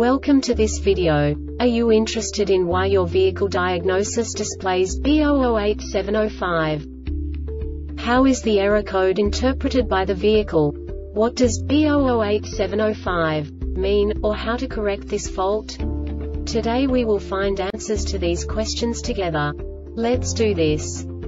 Welcome to this video. Are you interested in why your vehicle diagnosis displays B008705? How is the error code interpreted by the vehicle? What does B008705 mean, or how to correct this fault? Today we will find answers to these questions together. Let's do this.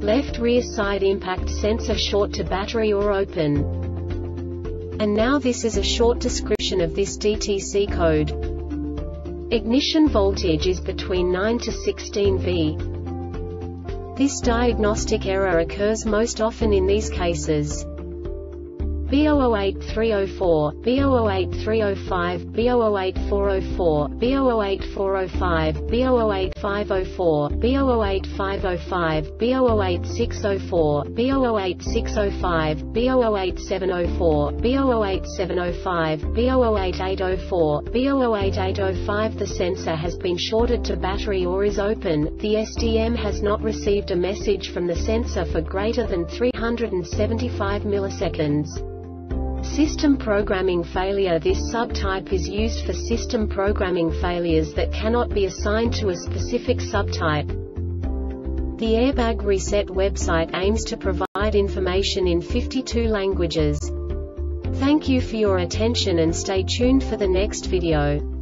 left rear side impact sensor short to battery or open. And now this is a short description of this DTC code. Ignition voltage is between 9 to 16 V. This diagnostic error occurs most often in these cases. B008304, B008305, B008404, B008405, B008504, B008505, B008604, B008605, B008704, B008705, B008804, B008805 The sensor has been shorted to battery or is open, the SDM has not received a message from the sensor for greater than 375 milliseconds. System programming failure This subtype is used for system programming failures that cannot be assigned to a specific subtype. The Airbag Reset website aims to provide information in 52 languages. Thank you for your attention and stay tuned for the next video.